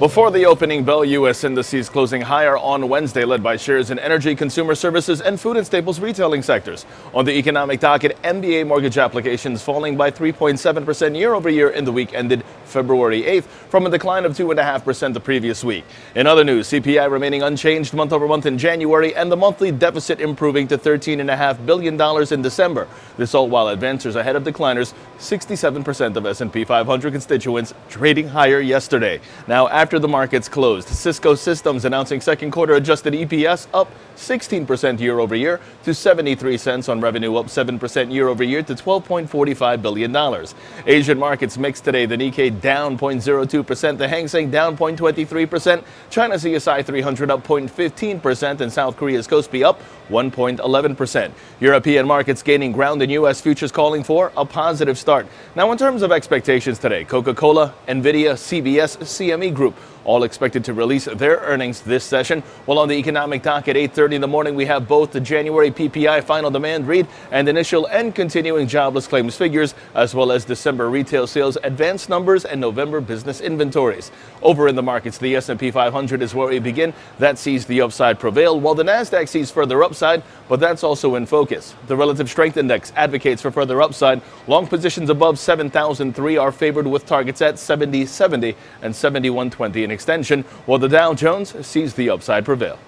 Before the opening bell, U.S. indices closing higher on Wednesday, led by shares in energy, consumer services, and food and staples retailing sectors. On the economic docket, MBA mortgage applications falling by 3.7% year over year in the week ended February 8th, from a decline of 2.5% the previous week. In other news, CPI remaining unchanged month over month in January, and the monthly deficit improving to $13.5 billion in December. This all while advancers ahead of decliners, 67% of S&P 500 constituents trading higher yesterday. Now, after after the markets closed. Cisco Systems announcing second quarter adjusted EPS up 16% year over year to 73 cents on revenue up 7% year over year to $12.45 billion. Asian markets mixed today. The Nikkei down 0.02%, the Hang Seng down 0.23%, China CSI 300 up 0.15%, and South Korea's Kospi up 1.11%. European markets gaining ground and U.S. futures calling for a positive start. Now, in terms of expectations today, Coca Cola, Nvidia, CBS, CME Group all expected to release their earnings this session. While on the economic dock at 8.30 in the morning, we have both the January PPI final demand read and initial and continuing jobless claims figures, as well as December retail sales advance numbers and November business inventories. Over in the markets, the S&P 500 is where we begin. That sees the upside prevail, while the Nasdaq sees further upside, but that's also in focus. The relative strength index advocates for further upside. Long positions above 7,003 are favored with targets at 70.70 and 71.20 in extension, while the Dow Jones sees the upside prevail.